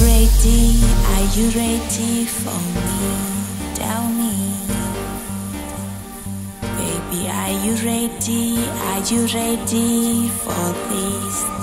ready? Are you ready for me? Tell me. Baby, are you ready? Are you ready for this?